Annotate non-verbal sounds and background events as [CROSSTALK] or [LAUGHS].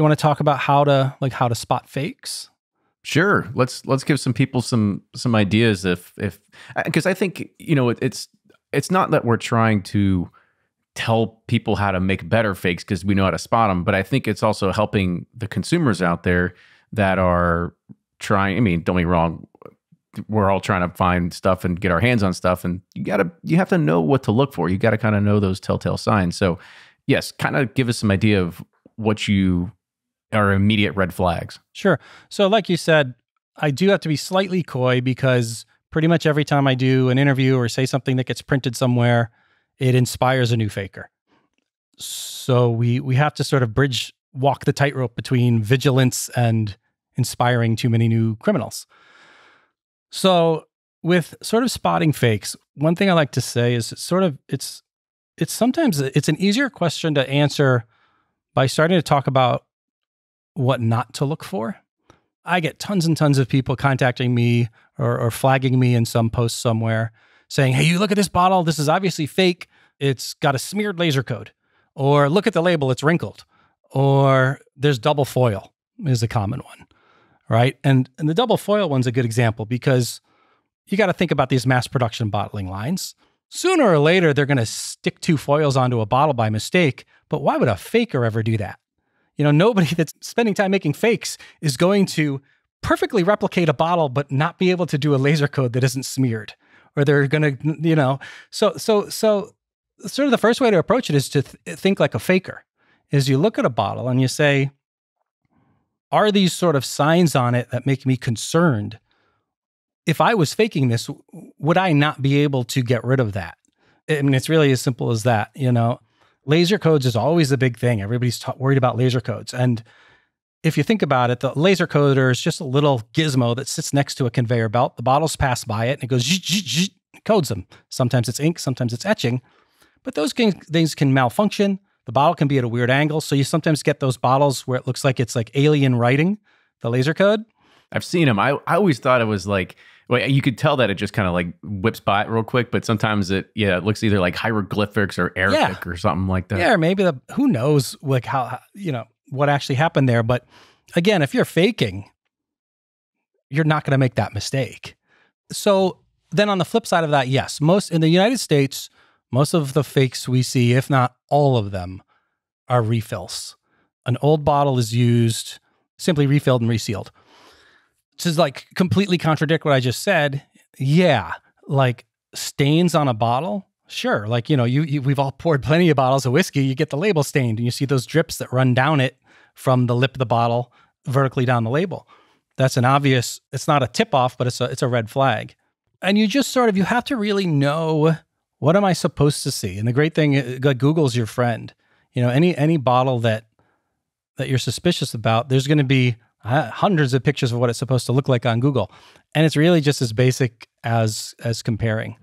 You want to talk about how to like how to spot fakes? Sure. Let's let's give some people some some ideas if if uh, because I think you know it, it's it's not that we're trying to tell people how to make better fakes because we know how to spot them, but I think it's also helping the consumers out there that are trying. I mean, don't get me wrong, we're all trying to find stuff and get our hands on stuff, and you gotta you have to know what to look for. You got to kind of know those telltale signs. So, yes, kind of give us some idea of what you are immediate red flags. Sure. So, like you said, I do have to be slightly coy because pretty much every time I do an interview or say something that gets printed somewhere, it inspires a new faker. So we we have to sort of bridge walk the tightrope between vigilance and inspiring too many new criminals. So with sort of spotting fakes, one thing I like to say is it's sort of it's it's sometimes it's an easier question to answer by starting to talk about what not to look for. I get tons and tons of people contacting me or, or flagging me in some post somewhere saying, Hey, you look at this bottle. This is obviously fake. It's got a smeared laser code. Or look at the label, it's wrinkled. Or there's double foil, is a common one. Right. And, and the double foil one's a good example because you got to think about these mass production bottling lines. Sooner or later, they're going to stick two foils onto a bottle by mistake. But why would a faker ever do that? You know, nobody [LAUGHS] that's spending time making fakes is going to perfectly replicate a bottle but not be able to do a laser code that isn't smeared or they're going to you know. So so so sort of the first way to approach it is to th- think like a faker is you look at a bottle and you say are these sort of signs on it that make me concerned? If i was faking this would i not be able to get rid of that? I mean it's really as simple as that you know laser codes is always the big thing everybody's ta- worried about laser codes and if you think about it, the laser coder is just a little gizmo that sits next to a conveyor belt. The bottles pass by it and it goes, codes them. Sometimes it's ink, sometimes it's etching, but those things can malfunction. The bottle can be at a weird angle. So you sometimes get those bottles where it looks like it's like alien writing, the laser code. I've seen them. I, I always thought it was like, well, you could tell that it just kind of like whips by it real quick, but sometimes it, yeah, it looks either like hieroglyphics or Arabic yeah. or something like that. Yeah, or maybe the, who knows, like how, you know, what actually happened there. But again, if you're faking, you're not going to make that mistake. So then on the flip side of that, yes, most in the United States, most of the fakes we see, if not all of them, are refills. An old bottle is used, simply refilled and resealed. To like completely contradict what I just said, yeah, like stains on a bottle, sure. Like you know, you, you we've all poured plenty of bottles of whiskey. You get the label stained, and you see those drips that run down it from the lip of the bottle vertically down the label. That's an obvious, it's not a tip off, but it's a, it's a red flag. And you just sort of, you have to really know what am I supposed to see? And the great thing, uh, Google's your friend. You know, any, any bottle that, that you're suspicious about, there's going to be uh, hundreds of pictures of what it's supposed to look like on Google. And it's really just as basic as, as comparing.